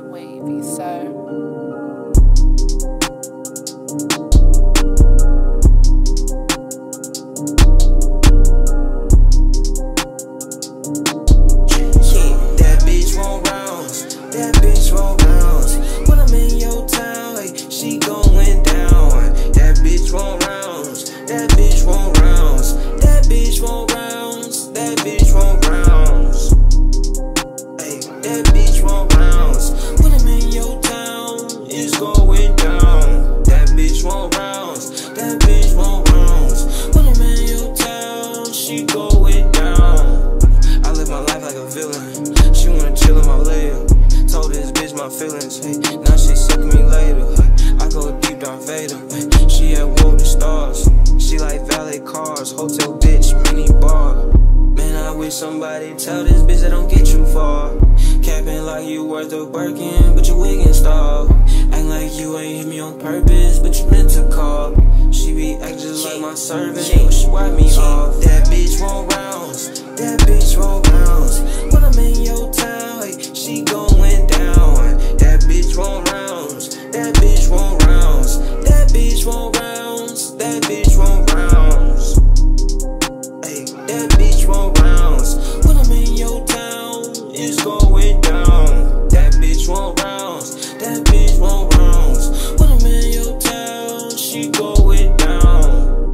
Wavy. Yeah, that bitch want rounds. That bitch want rounds. When I'm in your town, she going down. That bitch rounds. That bitch rounds. She wanna chill in my layer. Told this bitch my feelings. Hey, now she sucking me later. Hey, I go deep down Vader. Hey, she at war the stars. She like valet cars, hotel bitch, mini bar. Man, I wish somebody tell this bitch I don't get you far. Capping like you worth a Birkin, but you wiggin' star. Act like you ain't hit me on purpose, but you meant to call. She be acting just like my servant, but she wipe me off. That bitch want bitch won't rounds. That bitch won't rounds. That bitch won't rounds. Hey, that bitch won't rounds. When I'm in your town, it's going down. That bitch won't rounds. That bitch won't rounds. When I'm in your town, she going down.